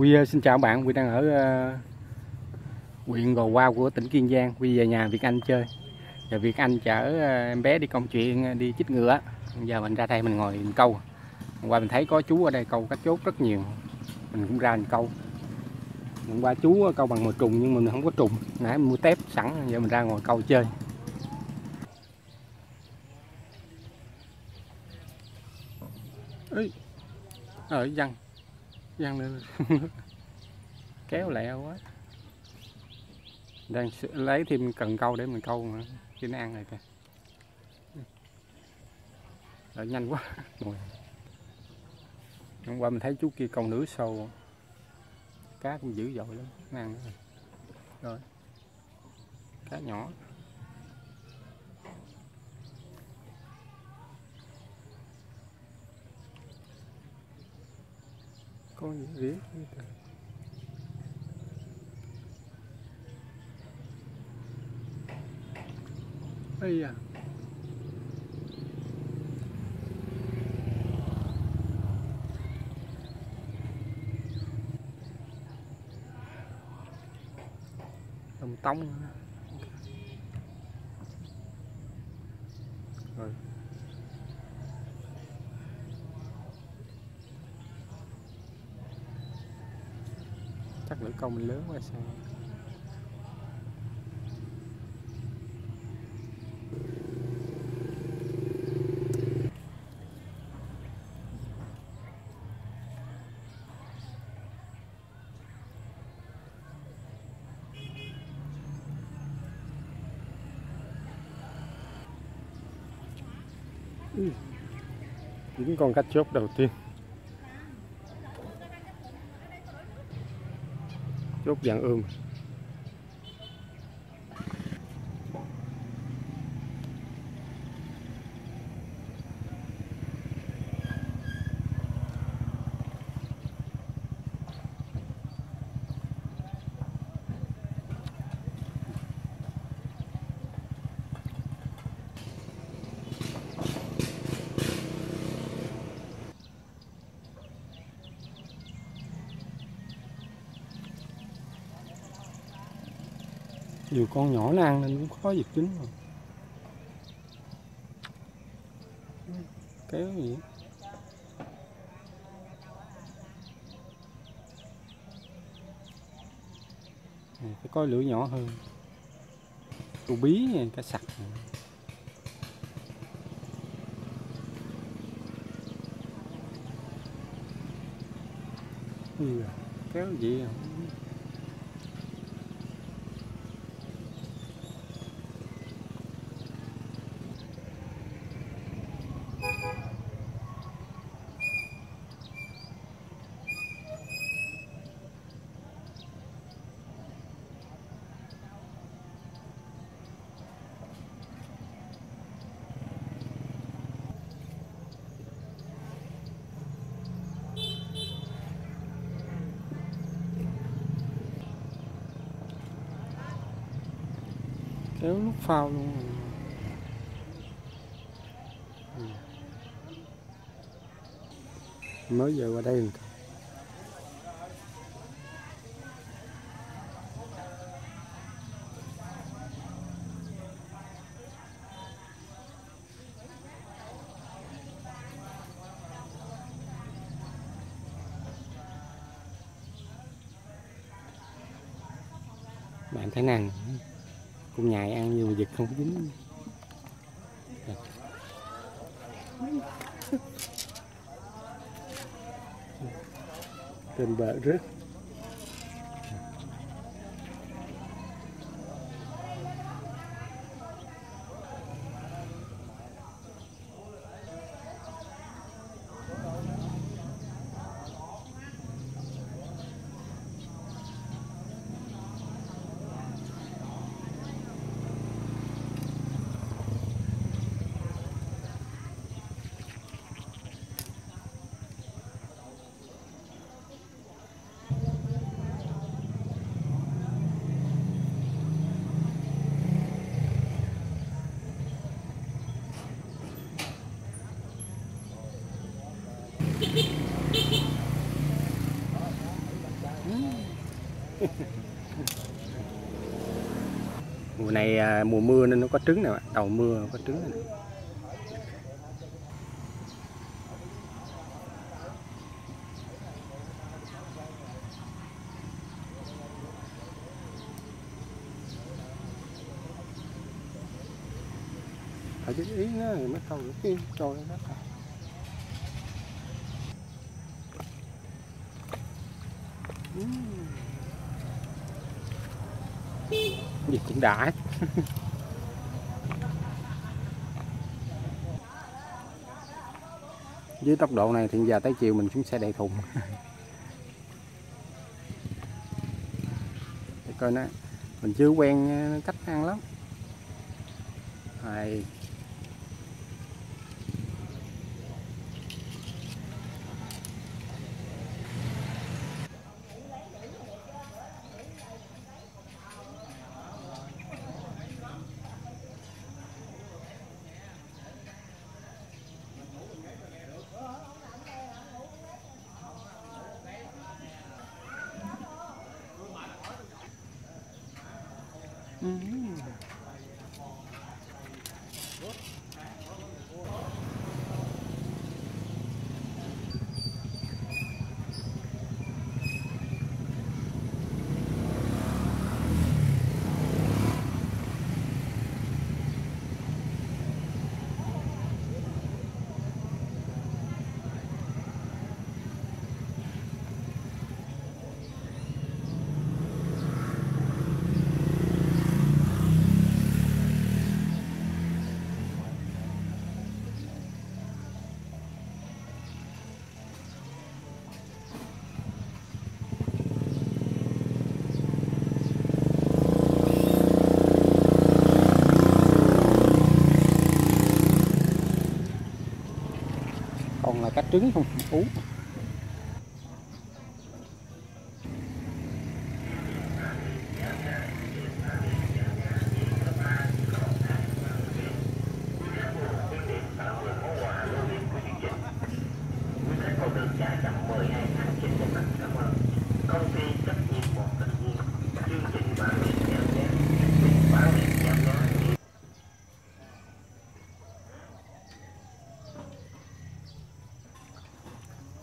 Quy ờ, xin chào bạn, Quy đang ở uh, huyện Gò Quao của tỉnh Kiên Giang. Quy về nhà Việt Anh chơi. Giờ Việt Anh chở uh, em bé đi công chuyện đi chích ngựa. Giờ mình ra đây mình ngồi mình câu. Hôm qua mình thấy có chú ở đây câu cá chốt rất nhiều. Mình cũng ra mình câu. Hôm qua chú câu bằng mồi trùng nhưng mình không có trùng. Nãy mình mua tép sẵn, giờ mình ra ngồi câu chơi. Ê, ở văn văng lên kéo lẹo quá. Đang lấy thêm cần câu để mình câu mà chứ nó ăn này kìa. Đợi nhanh quá. Mùi. hôm qua mình thấy chú kia câu nửa sâu. Cá cũng dữ dội lắm nó ăn rồi rồi. Cá nhỏ con gì riết ây à đồng tông rồi chắc lưỡi câu mình lớn quá sao? Ừ. Những con cá chốt đầu tiên. Chốt dạng ươm nhiều con nhỏ nó ăn nên cũng khó giật dính rồi kéo gì? Này, phải có lưỡi nhỏ hơn. Tu bí nha cá sặc ừ, kéo gì không kéo lúc phao luôn ừ. mới giờ qua đây rồi. bạn thấy nàng con nhài ăn nhưng mà giật không dính. Trên bờ rớt. Này mùa mưa nên nó có trứng nè đầu mưa có trứng này. phải chú ý nó thì mới câu được cái trôi đó. Gì cũng đã với tốc độ này thì giờ tới chiều mình cũng sẽ đầy thùng để coi nó, mình chưa quen cách ăn lắm Đây. Còn là cá trứng không? Ú.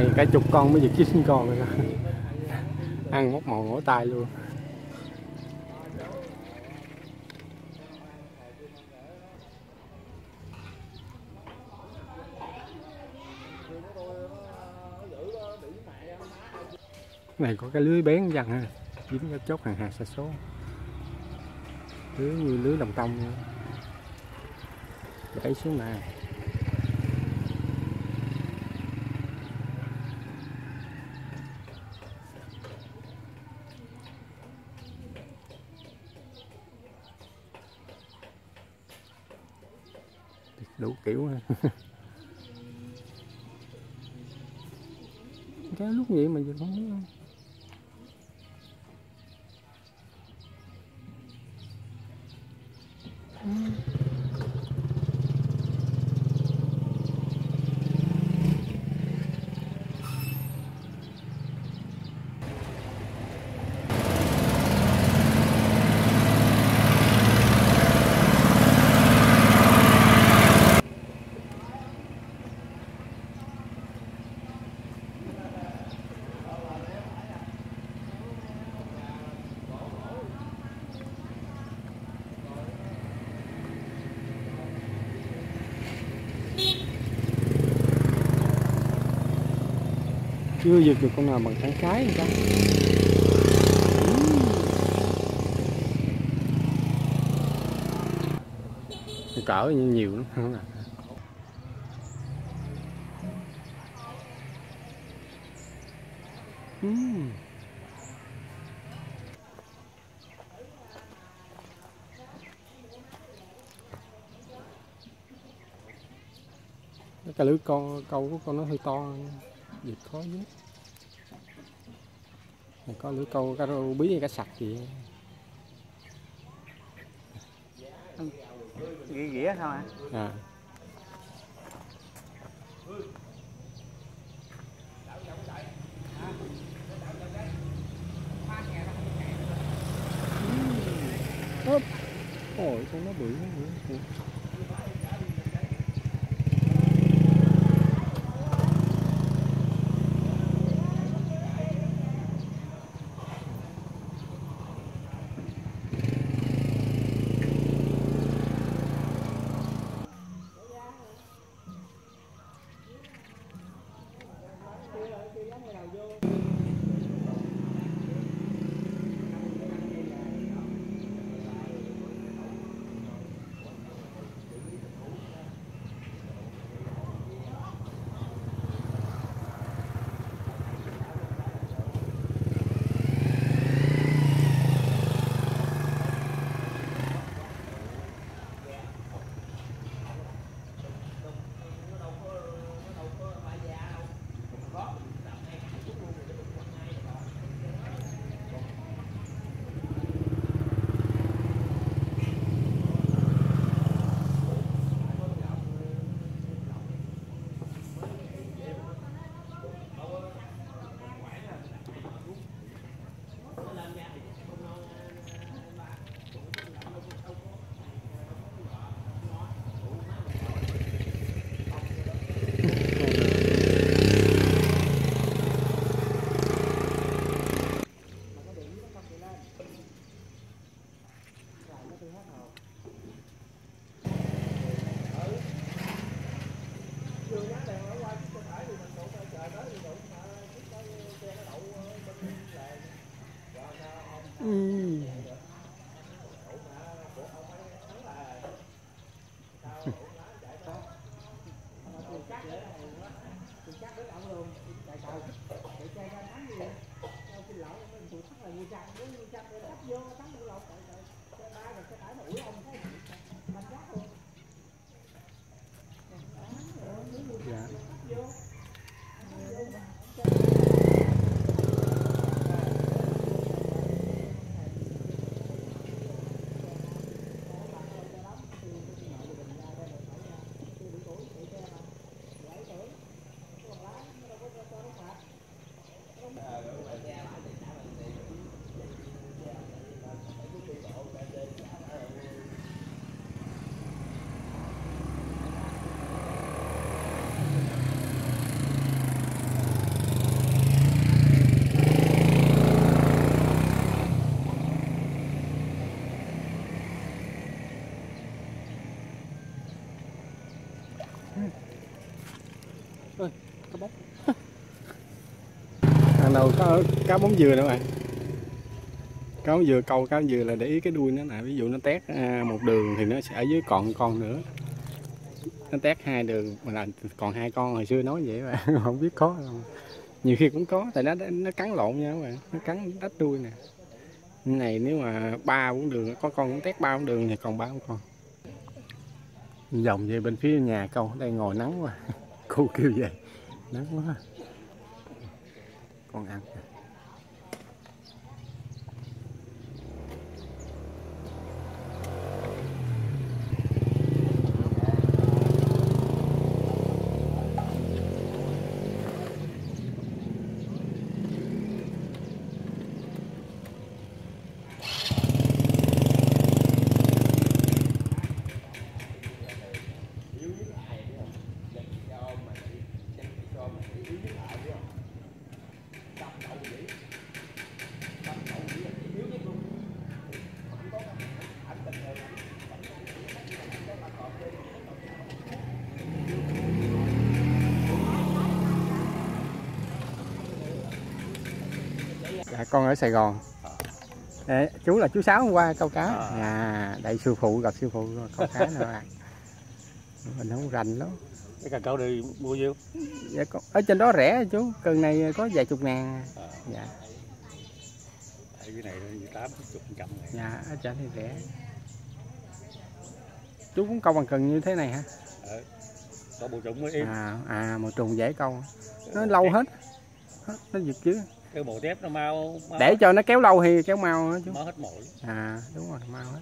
này cả chục con mới được chín con rồi đó. Ăn móc mòn ngổ tay luôn. Này, có cái lưới bén dằn ha. Dính cái chốt hàng hà sa số. Lưới như lưới đồng tông. Đẩy xuống này đủ kiểu cái lúc vậy mà giờ không biết chưa giật được con nào bằng cắn cái hay sao cỡ nhiều lắm không à. Uhm. cái lưới con câu của con nó hơi to việc khó nhất có lưới câu cá rô bí hay cá sặc gì. Ghĩa ghĩa thôi à. À Ốp. ôi con nó bự quá ơi cá bóng hàng đầu có cá bóng dừa nữa bạn. Cá bóng dừa, câu cá bóng dừa là để ý cái đuôi nó lại ví dụ nó tét à, một đường thì nó sẽ ở dưới còn con nữa. Nó tét hai đường, mà là còn hai con, hồi xưa nói vậy mà không biết có không. Nhiều khi cũng có, tại nó nó cắn lộn nha các bạn. Nó cắn đách đuôi nè. Này, nếu mà ba bốn đường, có con cũng tét ba bốn đường thì còn ba con vòng về bên phía nhà câu, đây ngồi nắng quá. Cô kêu về nắng quá. Con ăn con ở Sài Gòn. Ê, chú là chú Sáu hôm qua câu cá. À. à đây sư phụ gặp sư phụ câu cá nữa bạn mình không rành lắm. Cái cần câu đi mua nhiêu? Dạ, ở trên đó rẻ chú cần này có vài chục ngàn. À, dạ. Cái này tám chục trăm dạ ở trên thì rẻ. Chú cũng câu bằng cần như thế này hả? Có bộ trụng mới im. À à một trùng dễ câu. Nó lâu hết. Nó giật chứ cái bộ tép nó mau, mau để cho nó kéo lâu thì kéo mau đó chú mau hết mồi à đúng rồi mau hết.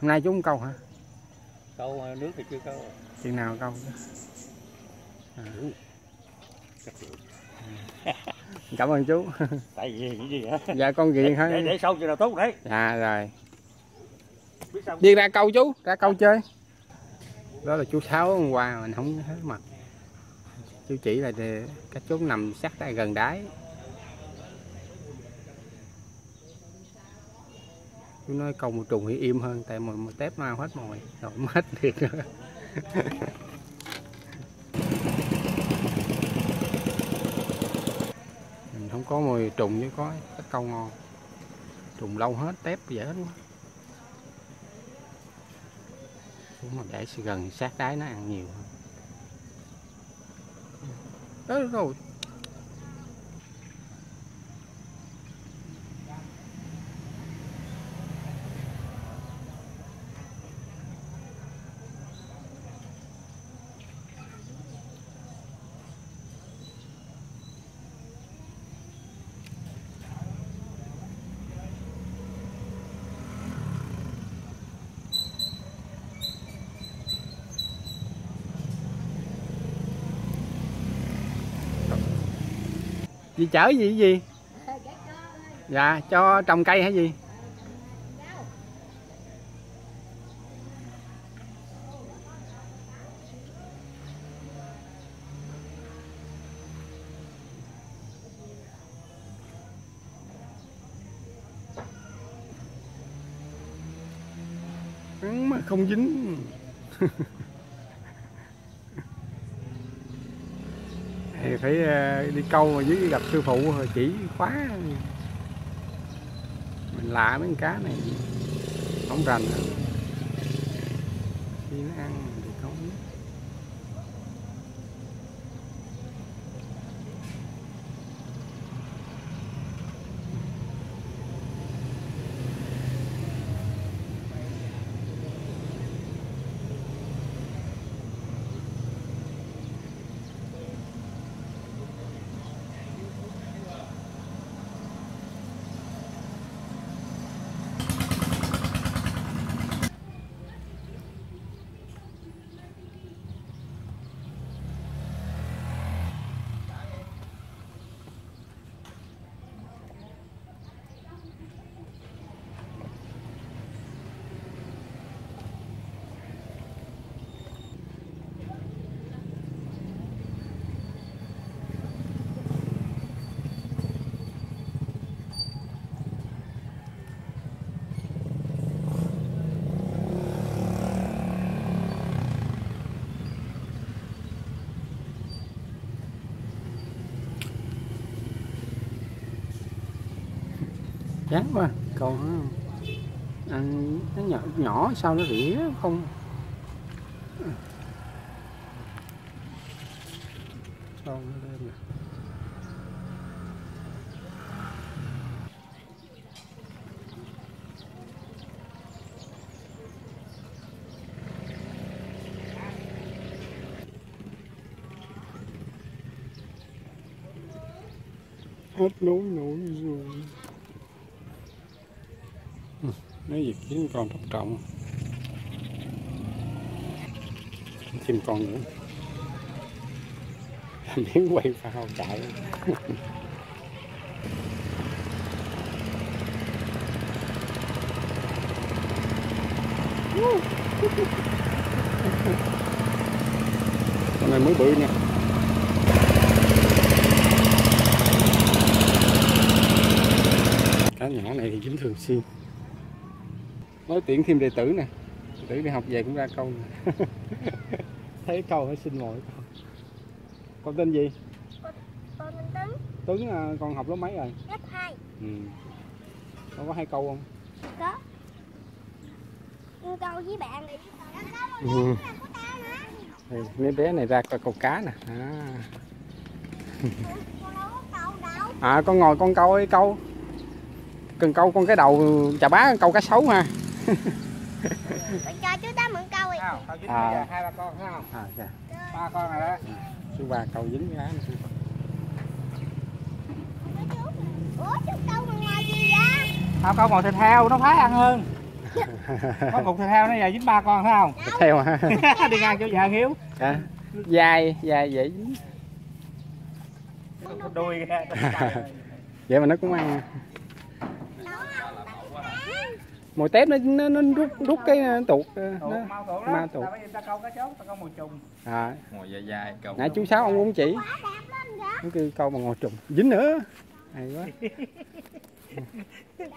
Hôm nay chú không câu hả? Câu ờ, nước thì chưa câu. Chừng nào câu chứ? à, cảm ơn chú. Tại vì cái gì hả? Dạ con ghiền để, thôi. để sau cho nào tốt đấy. Dạ rồi. Đi ra câu chú ra câu chơi. Đó là chú sáu hôm qua mình không thấy mặt chú chỉ là các chốt nằm sát ra gần đáy. Chú nói câu một trùng thì im hơn, tại mà một tép mau hết mồi rồi hết thiệt. Nữa mình không có mồi trùng chứ có cái câu ngon. Trùng lâu hết, tép dễ hết quá Đúng mà để gần sát đáy nó ăn nhiều hơn. Đó rồi. Gì chở gì gì? Dạ, cho trồng cây hay gì? Mà không dính thì phải ờ, đi câu mà dưới gặp sư phụ rồi chỉ khóa mình lạ mấy con cá này. Không rành. Đâu. nó ăn. chán quá. Còn ờ, ăn nó nhỏ, nhỏ sao nó rỉ không? Con lên nè? Hết nỗi nỗi rồi. Ừ, mấy việc kiến còn thấp trọng thêm con nữa. Làm miếng quay phao chạy. Con này mới bự nha. Cá nhỏ này thì chúng thường xuyên nói tiện thêm đệ tử nè. Đệ tử đi học về cũng ra câu nè. thấy câu phải xin ngồi câu con tên gì? Con Minh Tuấn, tuấn à, con học lớp mấy rồi? Lớp 2 ừ. con có hai câu không? Có. Con câu với bạn đi ừ. Đây, mấy bé này ra coi câu cá nè. À. Con đâu có câu đâu à con ngồi con câu ấy câu. Cần câu con cái đầu chà bá câu cá sấu ha. Con cho chú ta mượn câu đi Không, tao dính À. hai ba con phải không? à, dạ. Ba con rồi đó. chú ba câu dính cá nè. Ủa chú câu mà ngoài gì vậy? Tao câu một thịt heo nó phái ăn hơn. Có cục thịt heo nó giờ dính ba con phải không? theo ha Đi ngang chỗ vợ Hiếu. à, dài dài vậy Con đuôi kìa. vậy mà nó cũng ăn? Mồi tép nó nó, nó rút rút cái tuột ờ, Tụt, nó câu tao câu mùi trùng. à. Ngồi dài dài cầu nãy chú sáu ông cũng chỉ. Quá đẹp lên kìa nó kêu câu bằng ngồi trùng. Dính nữa. Hay quá.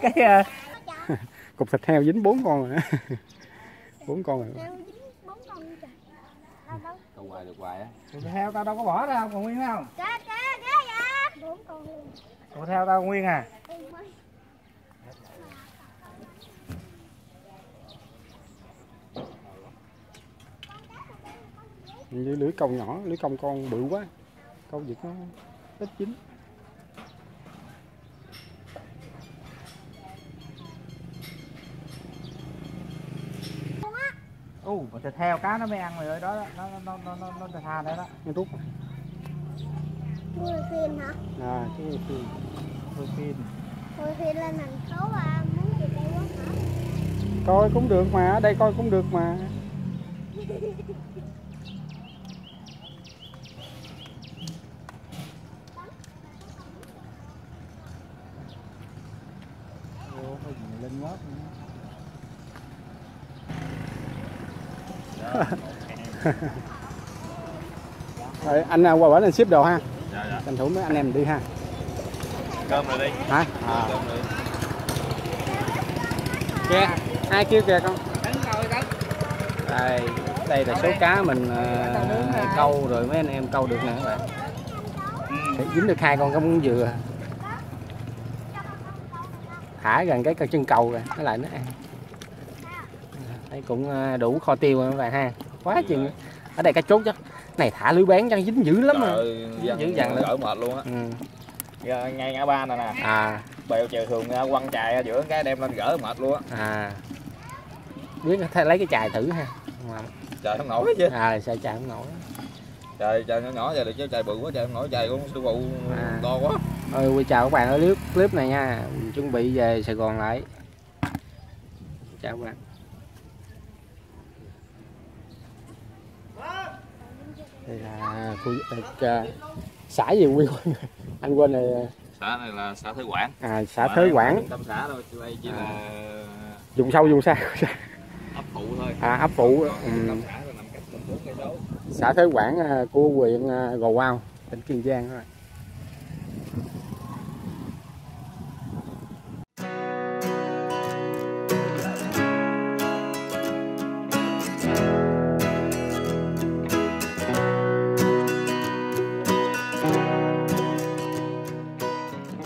Cái ờ, cục thịt heo dính bốn con rồi bốn con rồi. Heo dính bốn con trời. Đâu đâu? Cầu hoài được hoài á. Cục thịt heo tao đâu có bỏ ra không, còn nguyên không? Bốn con luôn Cục thịt heo tao nguyên à. Như lưới câu nhỏ lưới công con bự quá câu giật nó ít dính Ồ, mà thịt heo cá nó mới ăn rồi đó, nó nó nó nó nó, nó tha đấy đó. nó rút Mười phim hả? à cái kia Đuôi phin. Mười phim lên thành phố à Muốn gì đây quá hả? coi cũng được mà ở đây coi cũng được mà Ồ, có gì lên ngót nữa. Rồi, anh qua bển anh ship đồ ha. Dạ dạ. Tranh thủ mấy anh em đi ha. Cơm rồi đi. Hả? À. cơm rồi kìa ai kêu kìa con? Đây đây là số cá mình à, câu rồi mấy anh em câu được nè các bạn. Để dính được hai con cá muốn dừa. Thả gần cái chân cầu rồi nó lại nó ăn. Đây cũng à, đủ kho tiêu rồi các bạn ha quá chừng. Ở đây cá chốt chứ. Này thả lưới bán cho dính dữ lắm mà. Dữ dằn lắm. gỡ mệt luôn á. Ừ. Ngay ngã ba nè nè. À. Bèo chèo thường ra quăng chài ra giữa cái đem lên gỡ mệt luôn á. À. Biết thay lấy cái chài thử ha. Trời không nổi chứ. À sao chài không nổi. Trời trời nhỏ nhỏ giờ được chứ trời bự quá trời không nổi trời cũng sư phụ À. to quá. Ôi, quy chào các bạn ở clip clip này nha. Mình chuẩn bị về Sài Gòn lại. Chào các bạn đây là khu à, xã gì quên anh quên rồi. Xã này là xã Thới Quảng. À, xã Thới Quảng tâm xã thôi chứ đây chỉ là dùng sâu dùng xa. Ấp phụ thôi. À, ấp phụ ừ, xã số xã Thới Quảng à, của huyện à, Gò Quao tỉnh Kiên Giang thôi